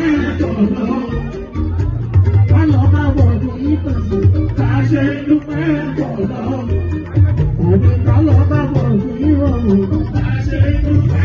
sọ̀rọ̀. Báyọ̀ bá wọ̀dùn ìtàsí, ká ṣe dúpẹ́ sọ̀rọ̀. Òbí báyọ̀ bá wọ̀dùn ìrọ̀rùn, ká ṣe dúpẹ́